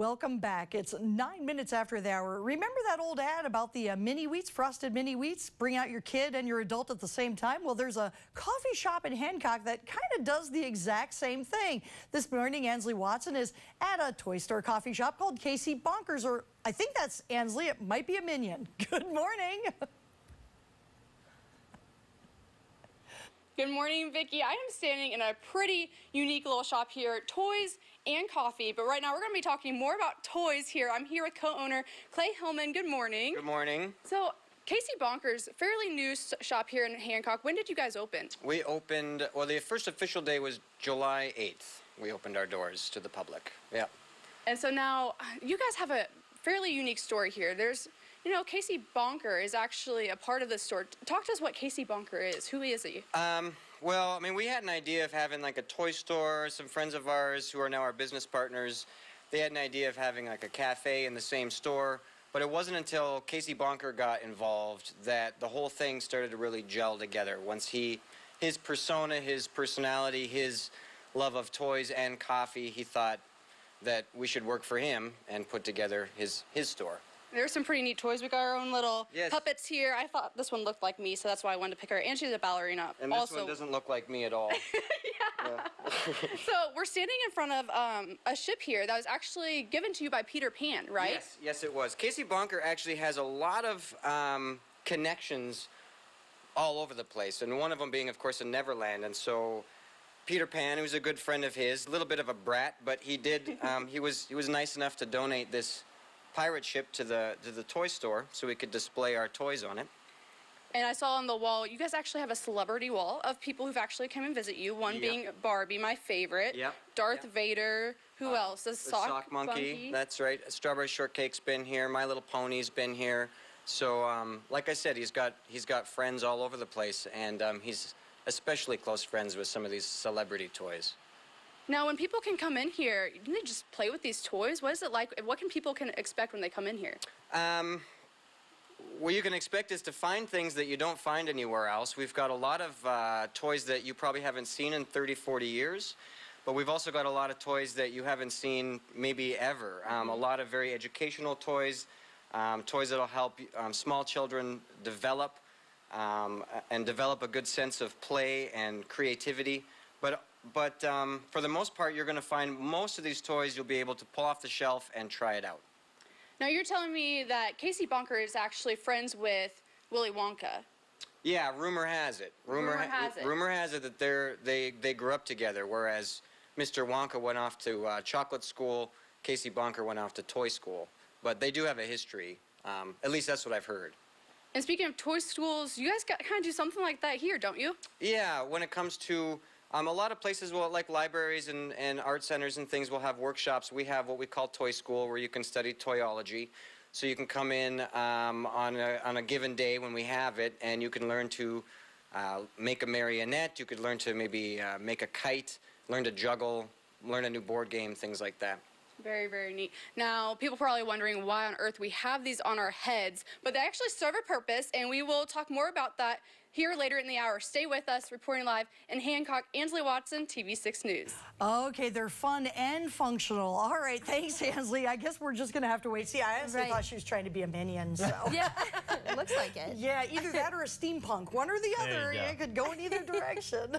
Welcome back. It's nine minutes after the hour. Remember that old ad about the uh, mini wheats, frosted mini wheats? Bring out your kid and your adult at the same time? Well, there's a coffee shop in Hancock that kind of does the exact same thing. This morning, Ansley Watson is at a toy store coffee shop called K.C. Bonker's, or I think that's Ansley. It might be a minion. Good morning. Good morning, Vicki. I am standing in a pretty unique little shop here, toys and coffee. But right now we're going to be talking more about toys here. I'm here with co-owner Clay Hillman. Good morning. Good morning. So K.C. Bonker's, fairly new shop here in Hancock. When did you guys open? We opened, well, the first official day was July 8th. We opened our doors to the public. Yeah. And so now you guys have a fairly unique story here. There's you know, K.C. Bonker is actually a part of the store. Talk to us what K.C. Bonker is. Who is he? Um, well, I mean, we had an idea of having like a toy store. Some friends of ours who are now our business partners, they had an idea of having like a cafe in the same store. But it wasn't until K.C. Bonker got involved that the whole thing started to really gel together. Once he, his persona, his personality, his love of toys and coffee, he thought that we should work for him and put together his, his store. There's some pretty neat toys. We got our own little yes. puppets here. I thought this one looked like me, so that's why I wanted to pick her. And she's a ballerina. And this also. one doesn't look like me at all. yeah. so we're standing in front of um, a ship here that was actually given to you by Peter Pan, right? Yes, yes, it was. K.C. Bonker actually has a lot of um, connections all over the place, and one of them being, of course, in Neverland. And so Peter Pan, who's a good friend of his, a little bit of a brat, but he did. Um, he was he was nice enough to donate this pirate ship to the to the toy store so we could display our toys on it. And I saw on the wall, you guys actually have a celebrity wall of people who've actually come and visit you. One being Barbie, my favorite. Yep. Darth yep. Vader. Who uh, else? The, the sock, sock monkey. monkey. That's right. Strawberry shortcake's been here. My Little Pony's been here. So, um, like I said, he's got he's got friends all over the place, and um, he's especially close friends with some of these celebrity toys. Now, when people can come in here, can they just play with these toys? What is it like? What can people can expect when they come in here? Um, what you can expect is to find things that you don't find anywhere else. We've got a lot of uh, toys that you probably haven't seen in 30, 40 years. But we've also got a lot of toys that you haven't seen maybe ever. Um, a lot of very educational toys, um, toys that'll help um, small children develop um, and develop a good sense of play and creativity. But but um, for the most part, you're going to find most of these toys you'll be able to pull off the shelf and try it out. Now, you're telling me that K.C. Bonker is actually friends with Willy Wonka. Yeah, rumor has it. Rumor, rumor has it. Rumor has it that they're, they, they grew up together, whereas Mr. Wonka went off to uh, chocolate school, K.C. Bonker went off to toy school. But they do have a history. Um, at least that's what I've heard. And speaking of toy schools, you guys got, kind of do something like that here, don't you? Yeah, when it comes to um, a lot of places will, like libraries and, and art centers and things will have workshops. We have what we call Toy School where you can study toyology. So you can come in um, on, a, on a given day when we have it and you can learn to uh, make a marionette, you could learn to maybe uh, make a kite, learn to juggle, learn a new board game, things like that. Very, very neat. Now, people are probably wondering why on earth we have these on our heads, but they actually serve a purpose, and we will talk more about that here later in the hour. Stay with us, reporting live in Hancock, Ansley Watson, TV6 News. Okay, they're fun and functional. All right, thanks, Ansley. I guess we're just going to have to wait. See, I honestly right. thought she was trying to be a minion, so. yeah, looks like it. Yeah, either that or a steampunk, one or the other. Yeah, it could go in either direction.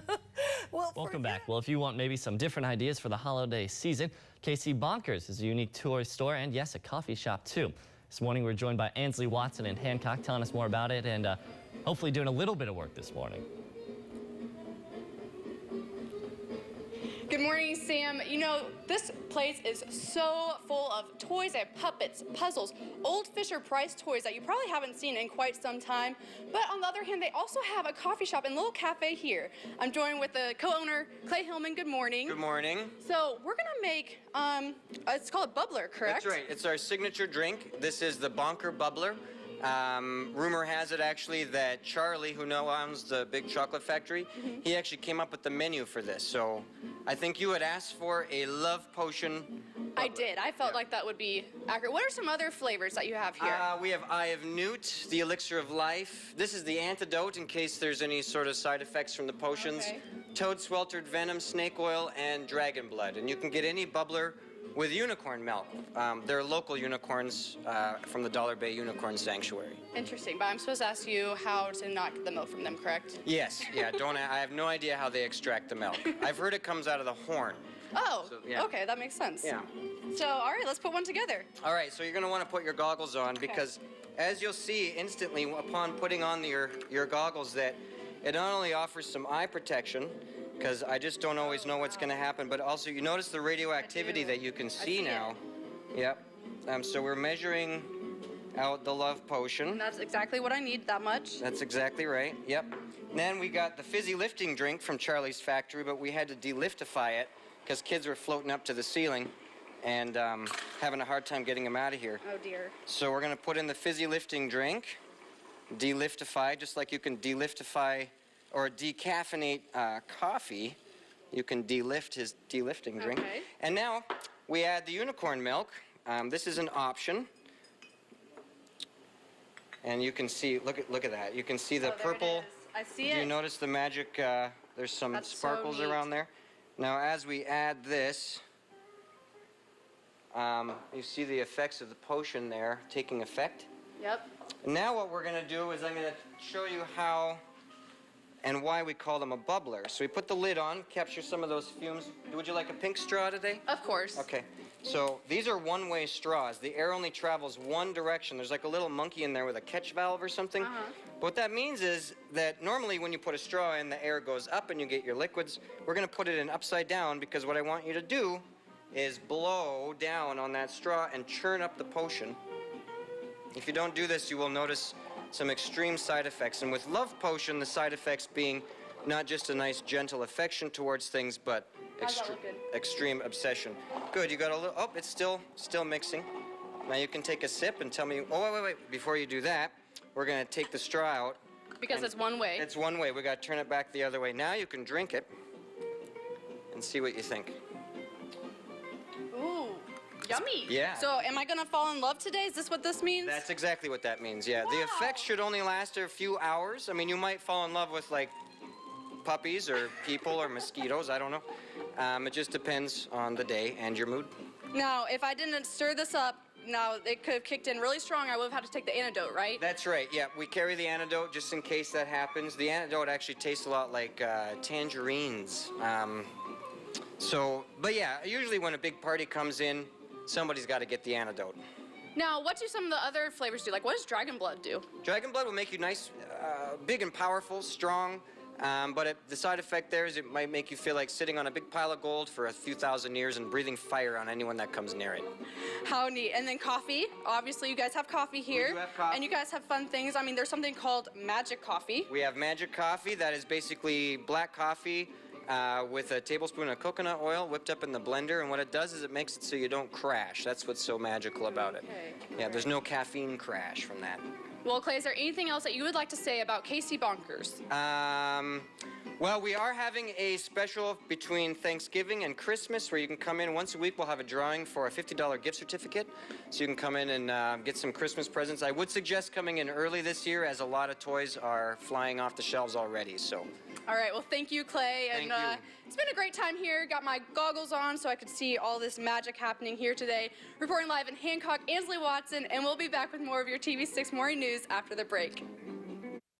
well, Welcome back. Well, if you want maybe some different ideas for the holiday season, K.C. Bonker's is a unique toy store and, yes, a coffee shop, too. This morning, we're joined by Ansley Watson and Hancock telling us more about it and uh, hopefully doing a little bit of work this morning. Good morning, Sam. You know, this place is so full of toys and puppets, puzzles, old Fisher Price toys that you probably haven't seen in quite some time. But on the other hand, they also have a coffee shop and little cafe here. I'm joined with the co-owner, Clay Hillman. Good morning. Good morning. So we're gonna make, um, it's called a bubbler, correct? That's right. It's our signature drink. This is the Bonker Bubbler. Um, rumor has it actually that Charlie, who now owns the big chocolate factory, he actually came up with the menu for this. So I think you had asked for a love potion. I did. I felt like that would be accurate. What are some other flavors that you have here? Uh, we have Eye of Newt, the elixir of life. This is the antidote in case there's any sort of side effects from the potions. Okay. Toad sweltered venom, snake oil, and dragon blood. And you can get any bubbler with unicorn milk. Um, they're local unicorns uh, from the Dollar Bay Unicorn Sanctuary. Interesting, but I'm supposed to ask you how to not get the milk from them, correct? Yes, yeah, don't, I have no idea how they extract the milk. I've heard it comes out of the horn. Oh, So, yeah. okay, that makes sense. Yeah. So, all right, let's put one together. All right, so you're going to want to put your goggles on because as you'll see instantly upon putting on your, your goggles that it not only offers some eye protection because I just don't always know what's going to happen, but also you notice the radioactivity that you can see, see it. now. Yep. Um, so we're measuring out the love potion. And that's exactly what I need, that much. That's exactly right. Yep. And then we got the fizzy lifting drink from Charlie's factory, but we had to deliftify it because kids were floating up to the ceiling and um, having a hard time getting them out of here. Oh, dear. So we're going to put in the fizzy lifting drink, deliftify, just like you can deliftify or decaffeinate uh, coffee. You can delift his delifting drink. Okay. And now we add the unicorn milk. Um, this is an option. And you can see, look at look at that. You can see the Oh, purple. I see Do you notice the magic? Uh, there's some That's sparkles neat. around there. Now, as we add this, um, you see the effects of the potion there taking effect. Yep. Now what we're going to do is I'm going to show you how and why we call them a bubbler. So we put the lid on, capture some of those fumes. Would you like a pink straw today? Of course. Okay. So these are one-way straws. The air only travels one direction. There's like a little monkey in there with a catch valve or something. Uh-huh. What that means is that normally when you put a straw in, the air goes up and you get your liquids. We're going to put it in upside down because what I want you to do is blow down on that straw and churn up the potion. If you don't do this, you will notice some extreme side effects. And with Love Potion, the side effects being not just a nice gentle affection towards things, but extre- extreme obsession. Good, you got a little, oh, it's still, still mixing. Now you can take a sip and tell me, oh, wait, wait, wait. Before you do that, we're gonna take the straw out. Because it's one way. It's one way, we gotta turn it back the other way. Now you can drink it and see what you think. Yummy. Yeah. So, am I gonna fall in love today? Is this what this means? That's exactly what that means, yeah. The effects should only last a few hours. I mean, you might fall in love with like puppies or people or mosquitoes, I don't know. Um, it just depends on the day and your mood. Now, if I didn't stir this up, now it could have kicked in really strong. I would have had to take the antidote, right? That's right, yeah. We carry the antidote just in case that happens. The antidote actually tastes a lot like uh, tangerines. Um, so, but yeah, usually when a big party comes in, somebody's got to get the antidote. now, what do some of the other flavors do? Like, what does dragon blood do? Dragon blood will make you nice, uh, big and powerful, strong. Um, but it, the side effect there is it might make you feel like sitting on a big pile of gold for a few thousand years and breathing fire on anyone that comes near it. How neat. And then coffee. Obviously, you guys have coffee here. have coffee. And you guys have fun things. I mean, there's something called magic coffee. We have magic coffee that is basically black coffee uh, with a tablespoon of coconut oil whipped up in the blender. And what it does is it makes it so you don't crash. That's what's so magical about it. Okay. Yeah, there's no caffeine crash from that. Well, Clay, is there anything else that you would like to say about K.C. Bonker's? Um, well, we are having a special between Thanksgiving and Christmas where you can come in once a week. We'll have a drawing for a $50 gift certificate. So you can come in and uh, get some Christmas presents. I would suggest coming in early this year as a lot of toys are flying off the shelves already. So All right. Well, thank you, Clay. And Thank Uh, you. it's been a great time here. Got my goggles on so I could see all this magic happening here today. Reporting live in Hancock, Ansley Watson, and we'll be back with more of your TV6 Morning News after the break.